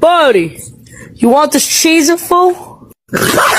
Buddy, you want this cheese fool?